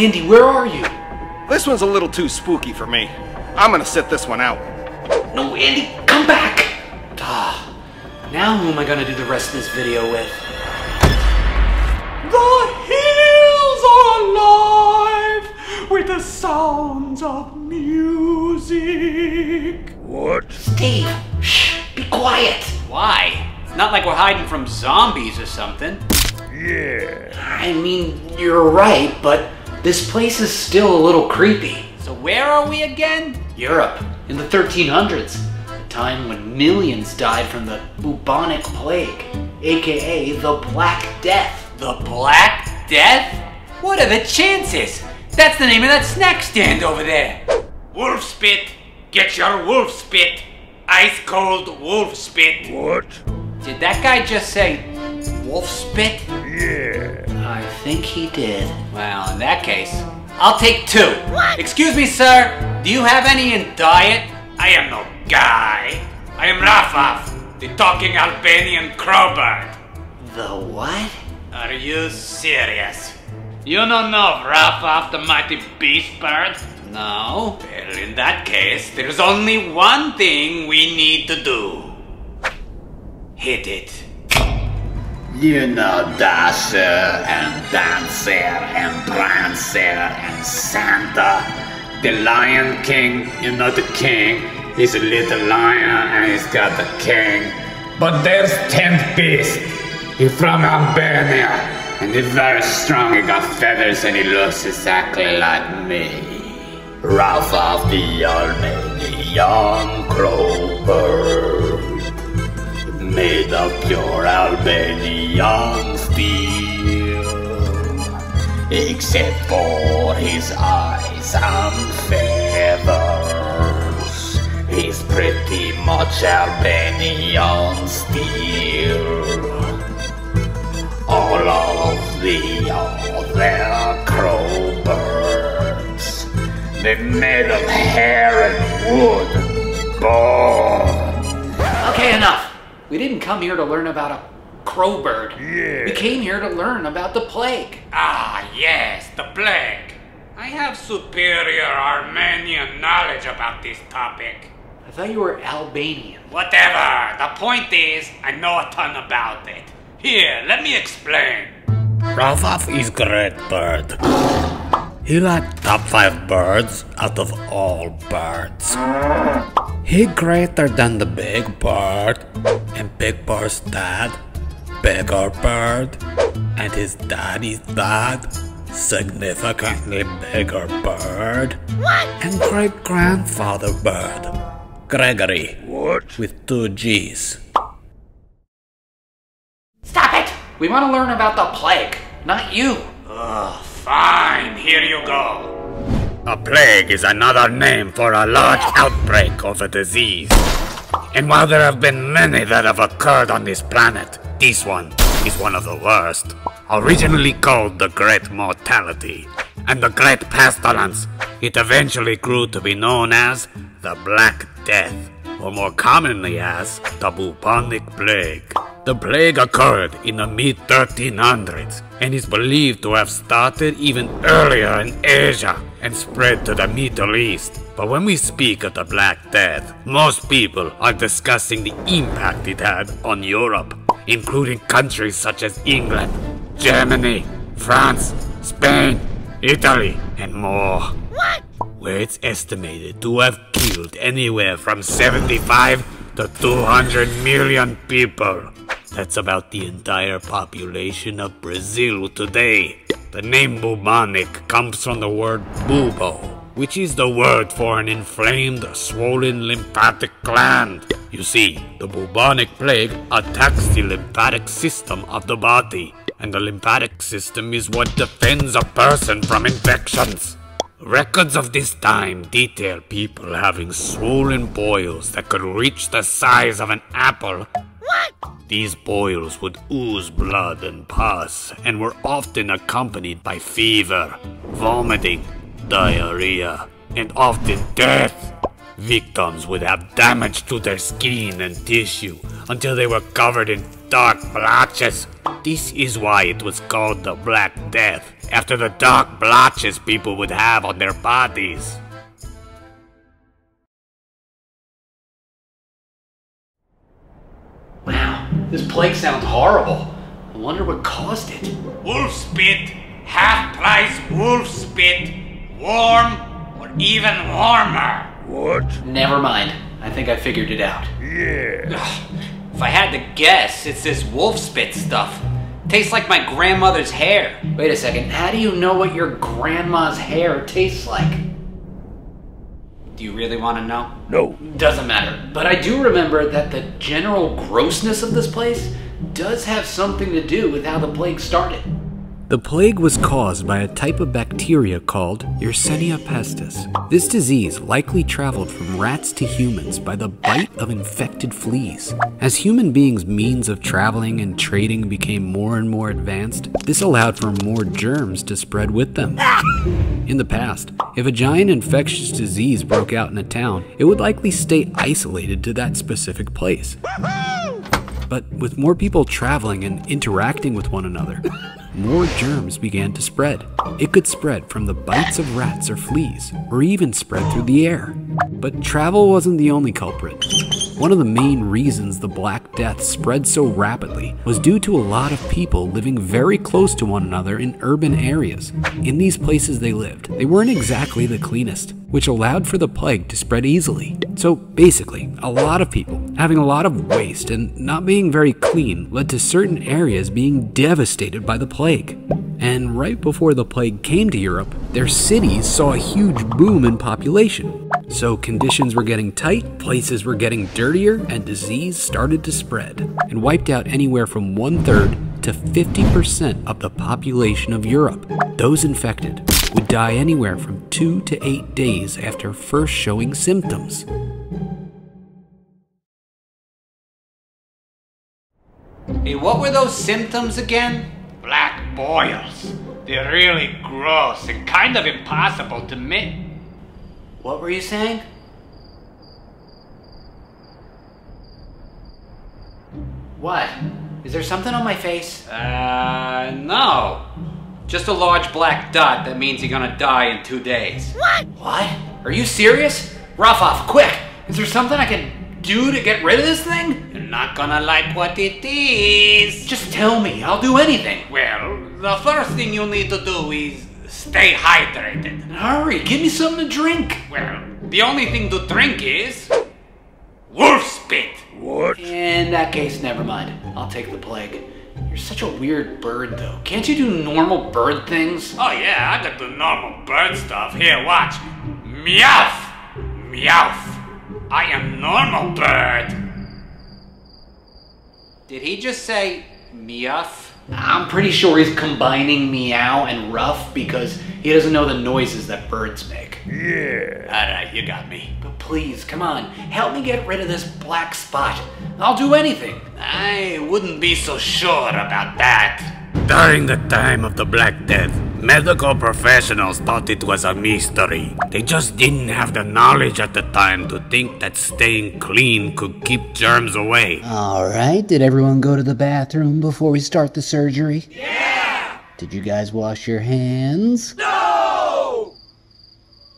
Andy, where are you? This one's a little too spooky for me. I'm gonna sit this one out. No, Andy, come back! Ah, now who am I gonna do the rest of this video with? The hills are alive with the sounds of music. What? Steve, shh, be quiet. Why? It's not like we're hiding from zombies or something. Yeah. I mean, you're right, but this place is still a little creepy. So where are we again? Europe, in the 1300s, a time when millions died from the bubonic plague, aka the Black Death. The Black Death? What are the chances? That's the name of that snack stand over there. Wolf spit. Get your wolf spit. Ice cold wolf spit. What? Did that guy just say wolf spit? Yeah. I think he did. Well, in that case, I'll take two. What? Excuse me, sir. Do you have any in diet? I am no guy. I am Rophoph, the talking Albanian crowbird. The what? Are you serious? You don't know Rophoph, the mighty beast bird? No. Well, in that case, there's only one thing we need to do. Hit it. You know Dasher and Dancer and Prancer and Santa. The Lion King, you know the king. He's a little lion and he's got the king. But there's Tenth Beast. He's from Albania and he's very strong. He got feathers and he looks exactly like me. Rophoph the Albanian Crowbird made of pure Albanian steel. Except for his eyes and feathers, he's pretty much Albanian steel. All of the other crowbirds, they're made of hair and wood bone. Okay, enough. We didn't come here to learn about a crowbird. Yeah. We came here to learn about the plague. Ah, yes, the plague. I have superior Armenian knowledge about this topic. I thought you were Albanian. Whatever, the point is, I know a ton about it. Here, let me explain. Ralph is great bird. He like top five birds out of all birds. He greater than the big bird, and big bird's dad, bigger bird, and his daddy's dad, significantly bigger bird, and great grandfather bird, Gregory, What? with two G's. Stop it! We want to learn about the plague, not you. Ugh, fine, here you go. A plague is another name for a large outbreak of a disease. And while there have been many that have occurred on this planet, this one is one of the worst. Originally called the Great Mortality and the Great Pestilence, it eventually grew to be known as the Black Death, or more commonly as the Bubonic Plague. The plague occurred in the mid 1300s and is believed to have started even earlier in Asia and spread to the Middle East. But when we speak of the Black Death, most people are discussing the impact it had on Europe, including countries such as England, Germany, France, Spain, Italy, and more. Where it's estimated to have killed anywhere from 75 to 200 million people. That's about the entire population of Brazil today. The name bubonic comes from the word bubo, which is the word for an inflamed, swollen lymphatic gland. You see, the bubonic plague attacks the lymphatic system of the body, and the lymphatic system is what defends a person from infections. Records of this time detail people having swollen boils that could reach the size of an apple. These boils would ooze blood and pus and were often accompanied by fever, vomiting, diarrhea, and often death. Victims would have damage to their skin and tissue, until they were covered in dark blotches. This is why it was called the Black Death, after the dark blotches people would have on their bodies. This plague sounds horrible. I wonder what caused it. Wolf spit, half price wolf spit, warm or even warmer. What? Never mind. I think I figured it out. Yeah. If I had to guess, it's this wolf spit stuff. Tastes like my grandmother's hair. Wait a second. How do you know what your grandma's hair tastes like? Do you really want to know? No. Doesn't matter. But I do remember that the general grossness of this place does have something to do with how the plague started. The plague was caused by a type of bacteria called Yersinia pestis. This disease likely traveled from rats to humans by the bite of infected fleas. As human beings' means of traveling and trading became more and more advanced, this allowed for more germs to spread with them. In the past, if a giant infectious disease broke out in a town, it would likely stay isolated to that specific place. But with more people traveling and interacting with one another, more germs began to spread. It could spread from the bites of rats or fleas, or even spread through the air. But travel wasn't the only culprit. One of the main reasons the Black Death spread so rapidly was due to a lot of people living very close to one another in urban areas. In these places they lived, they weren't exactly the cleanest, which allowed for the plague to spread easily. So basically, a lot of people having a lot of waste and not being very clean led to certain areas being devastated by the plague. And right before the plague came to Europe, their cities saw a huge boom in population. So conditions were getting tight, places were getting dirtier, and disease started to spread and wiped out anywhere from one third to 50% of the population of Europe. Those infected would die anywhere from two to eight days after first showing symptoms. Hey, what were those symptoms again? Black boils. They're really gross and kind of impossible to make. What were you saying? What? Is there something on my face? Uh, no. Just a large black dot that means you're gonna die in two days. What? Are you serious? Rophoph, quick! Is there something I can do to get rid of this thing? You're not gonna like what it is. Just tell me, I'll do anything. Well, the first thing you need to do is stay hydrated. Hurry, give me something to drink. Well, the only thing to drink is wolf spit. What? In that case, never mind. I'll take the plague. You're such a weird bird, though. Can't you do normal bird things? Oh yeah, I got the normal bird stuff. Here, watch. Meowth! Meowth! I am normal bird. Did he just say meowth? I'm pretty sure he's combining meow and rough because he doesn't know the noises that birds make. Yeah. Alright, you got me. But please, come on, help me get rid of this black spot. I'll do anything. I wouldn't be so sure about that. During the time of the Black Death, medical professionals thought it was a mystery. They just didn't have the knowledge at the time to think that staying clean could keep germs away. All right, did everyone go to the bathroom before we start the surgery? Yeah! Did you guys wash your hands? No!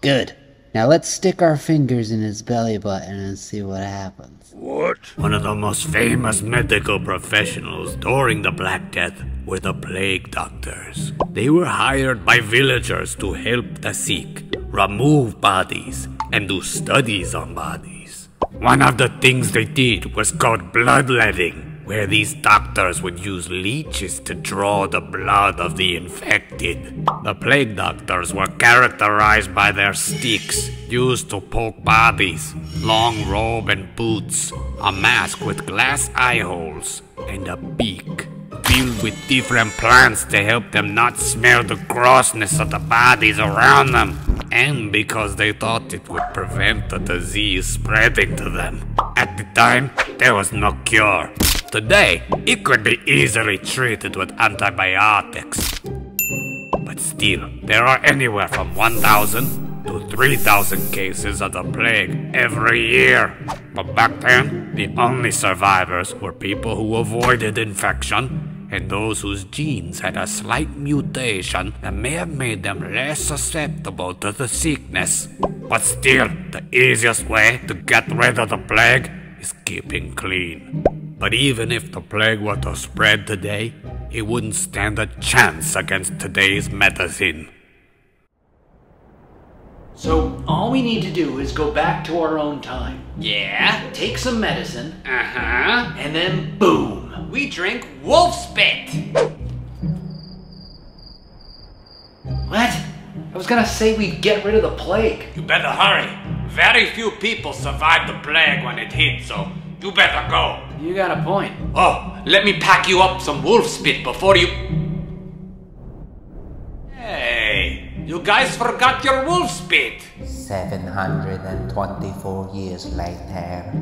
Good. Now let's stick our fingers in his belly button and see what happens. What? One of the most famous medical professionals during the Black Death were the plague doctors. They were hired by villagers to help the sick, remove bodies, and do studies on bodies. One of the things they did was called bloodletting, where these doctors would use leeches to draw the blood of the infected. The plague doctors were characterized by their sticks used to poke bodies, long robe and boots, a mask with glass eye holes, and a beak filled with different plants to help them not smell the grossness of the bodies around them, and because they thought it would prevent the disease spreading to them. At the time, there was no cure. Today, it could be easily treated with antibiotics. But still, there are anywhere from 1,000 to 3,000 cases of the plague every year. But back then, the only survivors were people who avoided infection and those whose genes had a slight mutation that may have made them less susceptible to the sickness. But still, the easiest way to get rid of the plague is keeping clean. But even if the plague were to spread today, it wouldn't stand a chance against today's medicine. So all we need to do is go back to our own time. Yeah? Take some medicine, Uh huh. and then boom. We drink wolf spit. What? I was gonna say we'd get rid of the plague. You better hurry. Very few people survive the plague when it hits, so you better go. You got a point. Oh, let me pack you up some wolf spit before you. Hey, you guys forgot your wolf spit. 724 years later.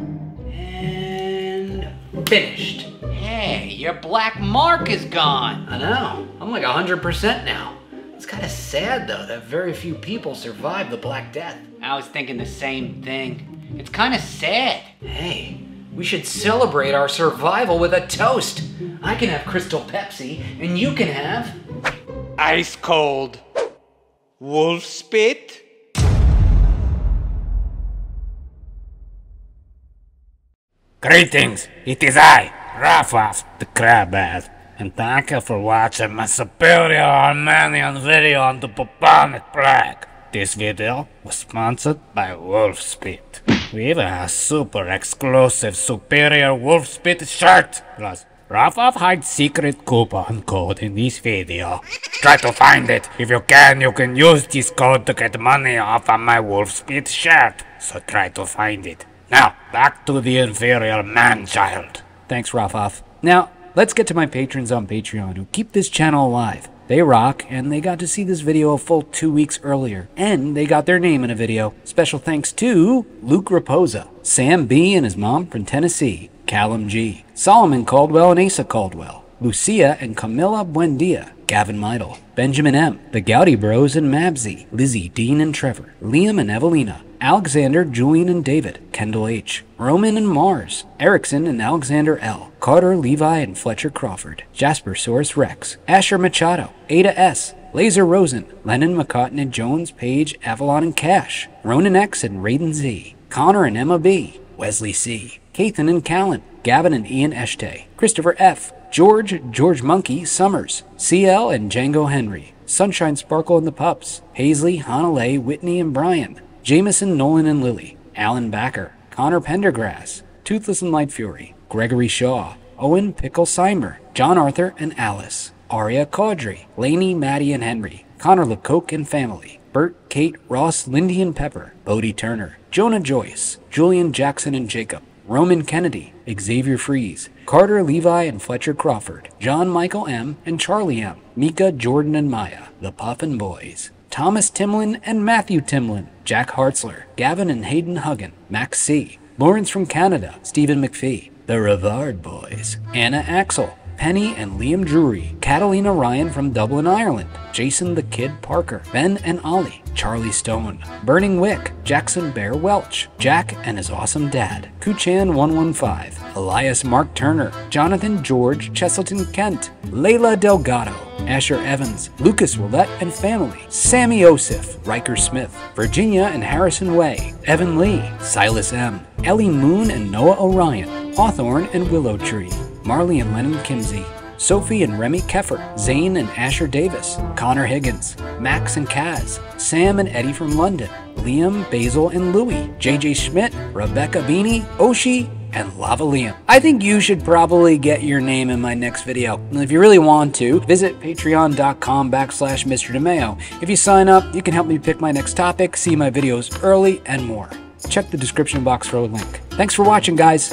And finished. Hey, your black mark is gone. I know. I'm like 100% now. It's kind of sad though that very few people survive the Black Death. I was thinking the same thing. It's kind of sad. Hey, we should celebrate our survival with a toast. I can have Crystal Pepsi, and you can have. Ice cold. Wolf spit? Greetings, it is I, Rophoph, the Crabbath, and thank you for watching my superior Armenian video on the bubonic plague. This video was sponsored by Wolf Spit. Even have super exclusive superior Wolf Spit shirt, plus Rophoph hides secret coupon code in this video. Try to find it. If you can, you can use this code to get money off of my Wolf Spit shirt. So try to find it. Now, back to the inferior man-child. Thanks, Rophoph. Now, let's get to my patrons on Patreon who keep this channel alive. They rock, and they got to see this video a full two weeks earlier. And they got their name in a video. Special thanks to Luke Raposa, Sam B. and his mom from Tennessee, Callum G., Solomon Caldwell and Asa Caldwell, Lucia and Camilla Buendia, Gavin Meidel, Benjamin M., the Gowdy Bros and Mabsy, Lizzie, Dean and Trevor, Liam and Evelina, Alexander, Julian and David, Kendall H., Roman and Mars, Erickson and Alexander L., Carter, Levi and Fletcher Crawford, Jasper Source Rex, Asher Machado, Ada S., Laser Rosen, Lennon McCotton and Jones, Page, Avalon and Cash, Ronan X and Raiden Z, Connor and Emma B, Wesley C, Kathan and Callan, Gavin and Ian Eshtay, Christopher F., George, George Monkey, Summers, CL and Django Henry, Sunshine Sparkle and the Pups, Paisley, Hanalei, Whitney and Brian, Jameson, Nolan and Lily, Alan Backer, Connor Pendergrass, Toothless and Light Fury, Gregory Shaw, Owen Pickle Seimer, John Arthur and Alice, Aria Caudry, Laney, Maddie and Henry, Connor LeCoque and family, Bert, Kate, Ross, Lindy and Pepper, Bodie Turner, Jonah Joyce, Julian Jackson and Jacob, Roman Kennedy, Xavier Fries, Carter Levi and Fletcher Crawford, John Michael M. and Charlie M., Mika, Jordan and Maya, the Puffin Boys, Thomas Timlin and Matthew Timlin, Jack Hartzler, Gavin and Hayden Huggin, Max C., Lawrence from Canada, Stephen McPhee, the Rivard Boys, Anna Axel, Penny and Liam Drury, Catalina Ryan from Dublin, Ireland, Jason the Kid Parker, Ben and Ollie, Charlie Stone, Burning Wick, Jackson Bear Welch, Jack and his awesome dad, Kuchan115, Elias Mark Turner, Jonathan George Cheselton Kent, Layla Delgado, Asher Evans, Lucas Willette and family, Sammy Osif, Riker Smith, Virginia and Harrison Way, Evan Lee, Silas M., Ellie Moon and Noah Orion, Hawthorne and Willow Tree, Marley and Lennon Kimsey, Sophie and Remy Keffer, Zane and Asher Davis, Connor Higgins, Max and Kaz, Sam and Eddie from London, Liam, Basil and Louie, JJ Schmidt, Rebecca Beanie, Oshi, and Lava Liam. I think you should probably get your name in my next video. And if you really want to, visit patreon.com backslash Mr. DeMaio. If you sign up, you can help me pick my next topic, see my videos early, and more. Check the description box for a link. Thanks for watching, guys.